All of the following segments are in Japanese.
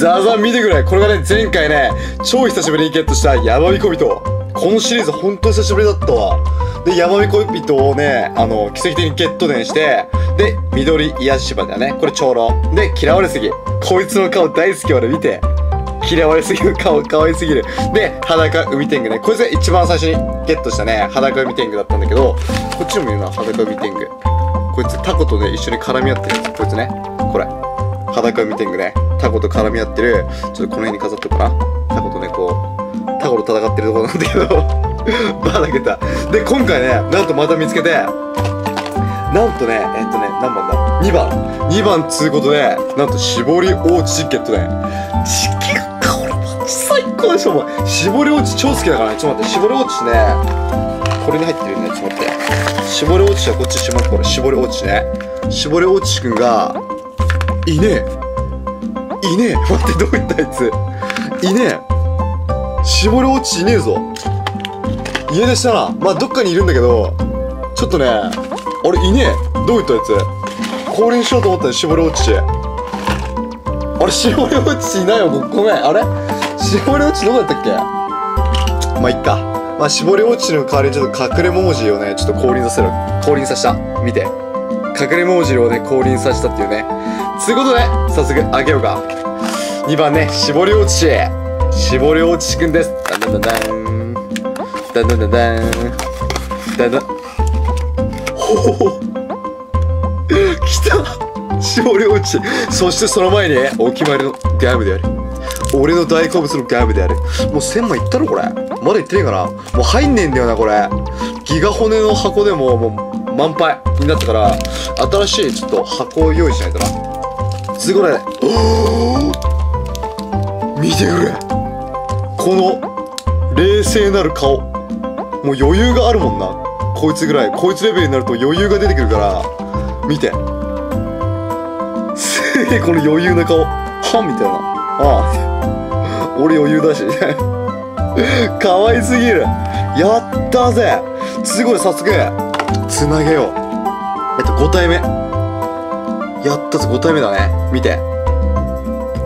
ザザ見てくれ。これがね前回ね超久しぶりにゲットした山彦人。このシリーズほんと久しぶりだったわ。で山彦人をねあの奇跡的にゲット伝してで緑癒し芝だよね。これ長老。で嫌われすぎ。こいつの顔大好き俺見て。嫌われすぎる顔可愛すぎる。で裸海天狗ね。こいつが一番最初にゲットしたね裸海天狗だったんだけどこっちにもいるな裸海天狗。こいつタコとね一緒に絡み合ってるやつ。こいつね。裸海天狗ね。タコと絡み合ってる。ちょっとこの辺に飾っとくかな。タコとねこうタコと戦ってるところなんだけど。バーだけた。で今回ねなんとまた見つけて。なんとねえっとね何番だ？2番。2番つうことでなんと絞り落ちゲットねチキがこれマジ最高でしょお前。絞り落ち超好きだからね。ちょっと待って絞り落ちね。これに入ってるよねちょっと待って。絞り落ちはこっちしまうこれ。絞り落ちね。絞り落ちくんがいねえいねえ待ってどういったあいつ。いねえ絞り落ちいねえぞ。家出したな。まあどっかにいるんだけどちょっとねあれいねえどういったやつ。降臨しようと思ったら絞り落ちあれ絞り落ちいないよごごめん。あれ？絞り落ちどこだったっけ？まあいっか。まあ絞り落ちの代わりにちょっと隠れ文字をねちょっと降臨させる降臨させた。見て。隠れ文字をね降臨させたっていうね。つうことで早速開けようか。2番ね絞り落ち絞り落ちくんです。ダンダンダン。ダンダンダン。ダンダン。ダンほほほ来た。絞り落ち。そしてその前にお決まりのガムである。俺の大好物のガムである。もう1000枚いったろこれ。まだいってねえかな。もう入んねえんだよなこれ。ギガ骨の箱でももう満杯。になったから新しいちょっと箱を用意しないとな。すごいね見てくれ。この冷静なる顔。もう余裕があるもんな。こいつぐらい。こいつレベルになると余裕が出てくるから。見て。すげえこの余裕な顔。はんみたいな。ああ。俺余裕だし。可愛すぎる。やったぜ。すごい早速。つなげよう。えっと5体目。やったぞ5体目だね。見て。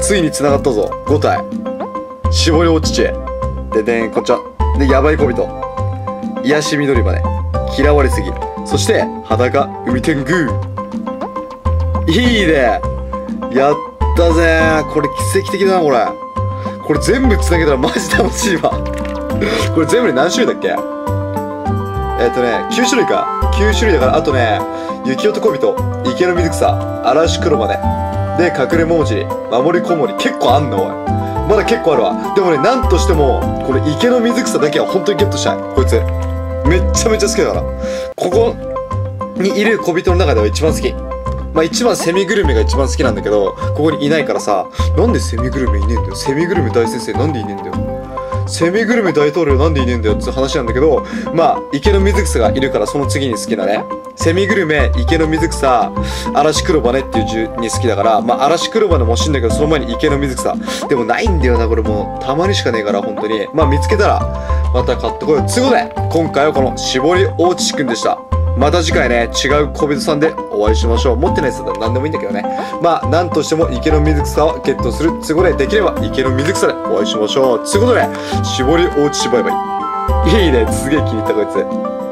ついに繋がったぞ5体。絞り落ちちででんこんちは。でやばい小人。癒し緑まで嫌われすぎ。そして裸海天狗いいね。やったぜ。これ奇跡的だなこれ。これ全部繋げたらマジ楽しいわ。これ全部で何種類だっけ？えっ、とね9種類か。9種類だからあとね雪男人池の水草嵐黒までで隠れ桃尻守りこもり結構あんのおい。まだ結構あるわ。でもねなんとしてもこれ池の水草だけは本当にゲットしたい。こいつ。めっちゃめちゃ好きだから。ここにいる小人の中では一番好き。まあ一番セミグルメが一番好きなんだけどここにいないからさなんでセミグルメいねえんだよ。セミグルメ大先生なんでいねえんだよ。セミグルメ大統領なんでいねえんだよって話なんだけどまあ池の水草がいるからその次に好きなね。セミグルメ池の水草嵐黒羽っていう順に好きだからまあ嵐黒羽も欲しいんだけどその前に池の水草。でもないんだよなこれもう。たまにしかねえから本当に。まあ見つけたらまた買ってこよう。つうことで今回はこの絞り大地くんでした。また次回ね、違う小人さんでお会いしましょう。持ってないやつだったら何でもいいんだけどね。まあ、なんとしても池の水草をゲットする。つうこで、できれば池の水草でお会いしましょう。つうことで、絞り落ちバイバイ。いいね、すげえ気に入ったこいつ。